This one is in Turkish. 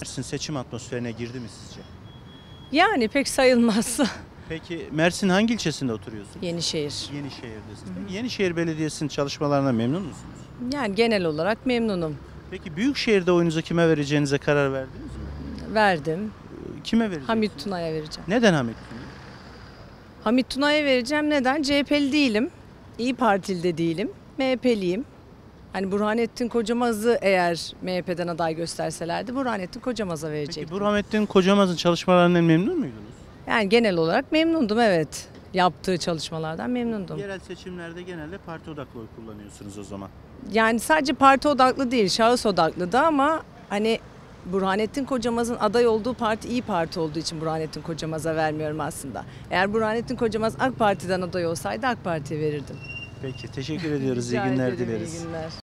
Mersin seçim atmosferine girdi mi sizce? Yani pek sayılmaz. Peki Mersin hangi ilçesinde oturuyorsun? Yenişehir. Yenişehir'desin. Peki Yenişehir Belediyesi'nin çalışmalarına memnun musunuz? Yani genel olarak memnunum. Peki Büyükşehir'de oyunuzu kime vereceğinize karar verdiniz mi? Verdim. Ee, Kime vereceksiniz? Hamit Tuna'ya vereceğim. Neden Hamit Tuna? Hamit Tuna'ya vereceğim. Neden? CHP'li değilim. İyi Partili de değilim. MHP'liyim. Hani Burhanettin Kocamaz'ı eğer MHP'den aday gösterselerdi Burhanettin Kocamaz'a Peki verecektim. Burhanettin Kocamaz'ın çalışmalarından memnun muydunuz? Yani genel olarak memnundum evet. Yaptığı çalışmalardan memnundum. Yerel seçimlerde genelde parti odaklı oy kullanıyorsunuz o zaman. Yani sadece parti odaklı değil, şahıs odaklı da ama hani Burhanettin Kocamaz'ın aday olduğu parti iyi Parti olduğu için Burhanettin Kocamaz'a vermiyorum aslında. Eğer Burhanettin Kocamaz AK Parti'den aday olsaydı AK Parti'ye verirdim. Peki teşekkür ediyoruz. iyi günler dileriz. İyi günler.